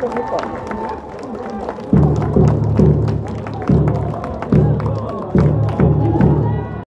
คุณใ